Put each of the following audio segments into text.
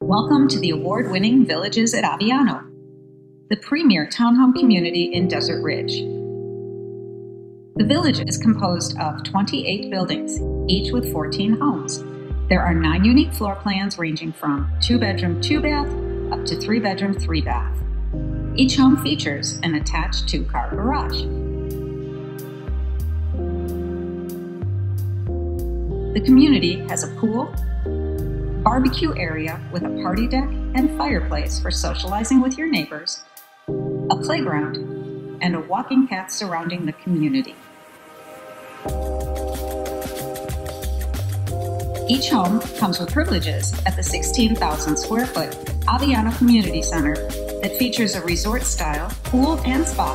Welcome to the award winning Villages at Aviano, the premier townhome community in Desert Ridge. The village is composed of 28 buildings, each with 14 homes. There are nine unique floor plans ranging from two bedroom, two bath up to three bedroom, three bath. Each home features an attached two car garage. The community has a pool, barbecue area with a party deck and fireplace for socializing with your neighbors, a playground, and a walking path surrounding the community. Each home comes with privileges at the 16,000 square foot Aviano Community Center that features a resort style pool and spa,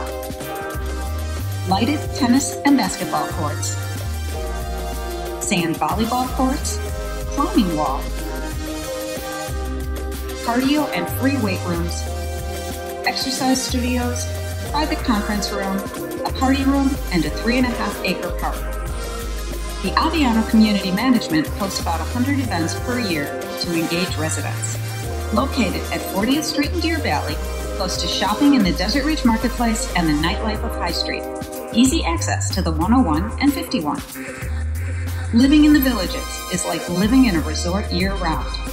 lighted tennis and basketball courts, sand volleyball courts, climbing wall, cardio and free weight rooms, exercise studios, private conference room, a party room, and a three and a half acre park. The Aviano Community Management hosts about 100 events per year to engage residents. Located at 40th Street in Deer Valley, close to shopping in the Desert Ridge Marketplace and the nightlife of High Street. Easy access to the 101 and 51. Living in the villages is like living in a resort year round.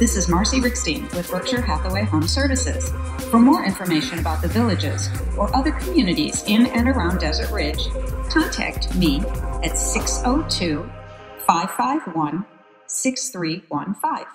This is Marcie Reichstein with Berkshire Hathaway Home Services. For more information about the villages or other communities in and around Desert Ridge, contact me at 602 551 6315.